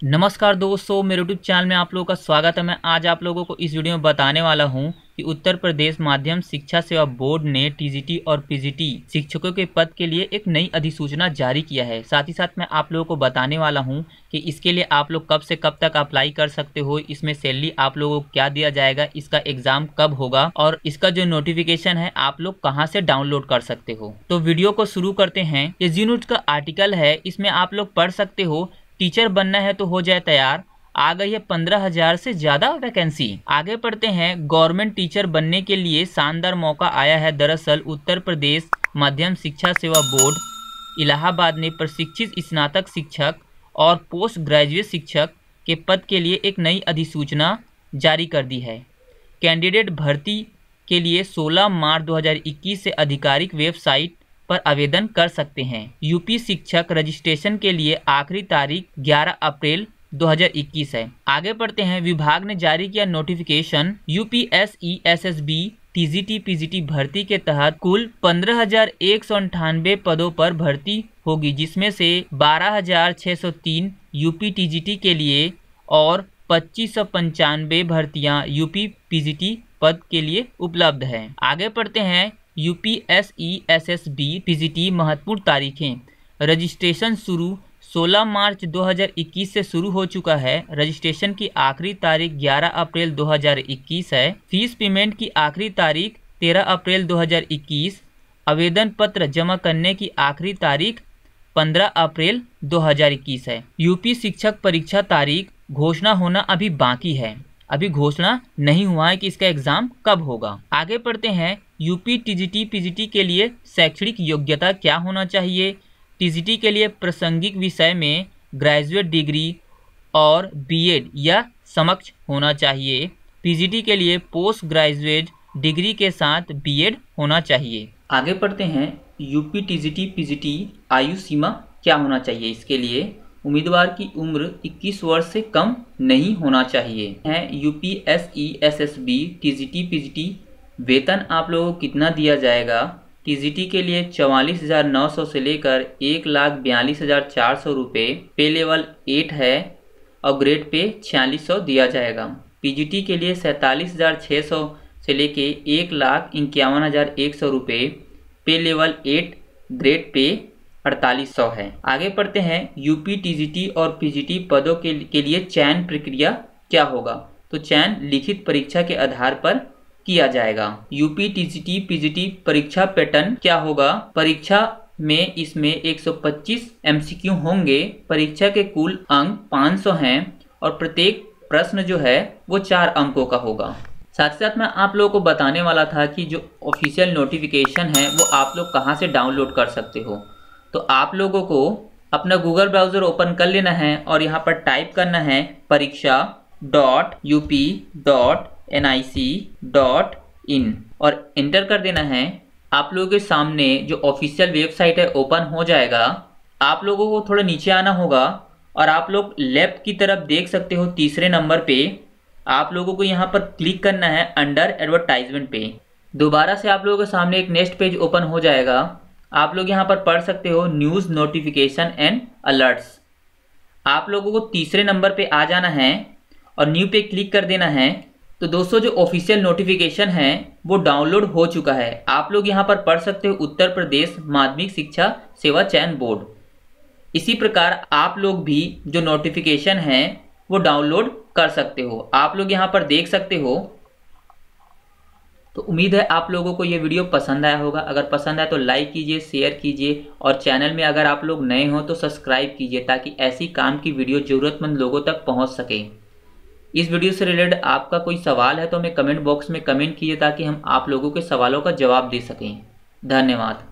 नमस्कार दोस्तों, मेरे यूट्यूब चैनल में आप लोगों का स्वागत है। मैं आज आप लोगों को इस वीडियो में बताने वाला हूँ कि उत्तर प्रदेश माध्यम शिक्षा सेवा बोर्ड ने टीजीटी और पीजीटी शिक्षकों के पद के लिए एक नई अधिसूचना जारी किया है। साथ ही साथ मैं आप लोगों को बताने वाला हूँ कि इसके लिए आप लोग कब से कब तक अप्लाई कर सकते हो, इसमें सैलरी आप लोगों को क्या दिया जाएगा, इसका एग्ज़ाम कब होगा और इसका जो नोटिफिकेशन है, आप लोग कहाँ से डाउनलोड कर सकते हो। तो वीडियो को शुरू करते हैं। ये जी का आर्टिकल है, इसमें आप लोग पढ़ सकते हो टीचर बनना है तो हो जाए तैयार। आ गई है पंद्रह हज़ार से ज़्यादा वैकेंसी। आगे पढ़ते हैं। गवर्नमेंट टीचर बनने के लिए शानदार मौका आया है। दरअसल उत्तर प्रदेश माध्यम शिक्षा सेवा बोर्ड, इलाहाबाद ने प्रशिक्षित स्नातक शिक्षक और पोस्ट ग्रेजुएट शिक्षक के पद के लिए एक नई अधिसूचना जारी कर दी है। कैंडिडेट भर्ती के लिए 16 मार्च 2021 से आधिकारिक वेबसाइट पर आवेदन कर सकते हैं। यूपी शिक्षक रजिस्ट्रेशन के लिए आखिरी तारीख 11 अप्रैल 2021 है। आगे पढ़ते हैं। विभाग ने जारी किया notification. UPSE SSB TGT PGT भर्ती के तहत कुल पंद्रह हज़ार एक सौ अंठानवे पदों पर भर्ती होगी, जिसमें से बारह हज़ार छः सौ तीन यूपी टीजीटी के लिए और पच्चीस सौ पंचानवे भर्तियाँ यूपी पीजीटी पद के लिए उपलब्ध है। आगे पढ़ते हैं। यूपीएसई एसएसबी पीजीटी महत्वपूर्ण तारीखें। रजिस्ट्रेशन शुरू 16 मार्च 2021 से शुरू हो चुका है। रजिस्ट्रेशन की आखिरी तारीख 11 अप्रैल 2021 है। फ़ीस पेमेंट की आखिरी तारीख 13 अप्रैल 2021 आवेदन पत्र जमा करने की आखिरी तारीख 15 अप्रैल 2021 है। यूपी शिक्षक परीक्षा तारीख, घोषणा होना अभी बाकी है। अभी घोषणा नहीं हुआ है कि इसका एग्ज़ाम कब होगा। आगे पढ़ते हैं, यूपी टीजीटी पीजीटी के लिए शैक्षणिक योग्यता क्या होना चाहिए? टीजीटी के लिए प्रासंगिक विषय में ग्रेजुएट डिग्री और बीएड या समक्ष होना चाहिए। पीजीटी के लिए पोस्ट ग्रेजुएट डिग्री के साथ बीएड होना चाहिए। आगे पढ़ते हैं, यूपी टीजीटी पीजीटी आयु सीमा क्या होना चाहिए इसके लिए? उम्मीदवार की उम्र 21 वर्ष से कम नहीं होना चाहिए। है UP S E S S B T G T P G T वेतन आप लोगों को कितना दिया जाएगा? टी जी टी के लिए चवालीस हज़ार नौ सौ से लेकर एक लाख बयालीस हज़ार चार सौ रुपये पे लेवल एट है और ग्रेड पे छियालीस सौ दिया जाएगा। पी जी टी के लिए सैंतालीस हज़ार छः सौ से लेके एक लाख इक्यावन हज़ार एक सौ रुपये पे लेवल एट ग्रेड पे अड़तालीस सौ है। आगे पढ़ते हैं यूपी टीजीटी और पीजीटी पदों के, के लिए चयन प्रक्रिया क्या होगा? तो चयन लिखित परीक्षा के आधार पर किया जाएगा। यूपी टीजीटी पीजीटी परीक्षा पैटर्न क्या होगा? परीक्षा में इसमें 125 एमसीक्यू होंगे। परीक्षा के कुल अंक 500 हैं और प्रत्येक प्रश्न जो है वो चार अंकों का होगा। साथ ही साथ मैं आप लोगों को बताने वाला था कि जो ऑफिशियल नोटिफिकेशन है वो आप लोग कहाँ से डाउनलोड कर सकते हो? तो आप लोगों को अपना गूगल ब्राउज़र ओपन कर लेना है और यहाँ पर टाइप करना है परीक्षा dot U P dot N I C dot in और इंटर कर देना है। आप लोगों के सामने जो ऑफिशियल वेबसाइट है ओपन हो जाएगा। आप लोगों को थोड़ा नीचे आना होगा और आप लोग लेफ़्ट की तरफ़ देख सकते हो तीसरे नंबर पे। आप लोगों को यहाँ पर क्लिक करना है अंडर एडवर्टाइजमेंट पे। दोबारा से आप लोगों के सामने एक नेक्स्ट पेज ओपन हो जाएगा। आप लोग यहाँ पर पढ़ सकते हो न्यूज़ नोटिफिकेशन एंड अलर्ट्स। आप लोगों को तीसरे नंबर पे आ जाना है और न्यू पे क्लिक कर देना है। तो दोस्तों, जो ऑफिशियल नोटिफिकेशन है, वो डाउनलोड हो चुका है। आप लोग यहाँ पर पढ़ सकते हो उत्तर प्रदेश माध्यमिक शिक्षा सेवा चयन बोर्ड। इसी प्रकार आप लोग भी जो नोटिफिकेशन है, वो डाउनलोड कर सकते हो। आप लोग यहाँ पर देख सकते हो तो उम्मीद है आप लोगों को ये वीडियो पसंद आया होगा। अगर पसंद आए तो लाइक कीजिए, शेयर कीजिए और चैनल में अगर आप लोग नए हों तो सब्सक्राइब कीजिए ताकि ऐसी काम की वीडियो ज़रूरतमंद लोगों तक पहुँच सके। इस वीडियो से रिलेटेड आपका कोई सवाल है तो हमें कमेंट बॉक्स में कमेंट कीजिए ताकि हम आप लोगों के सवालों का जवाब दे सकें। धन्यवाद।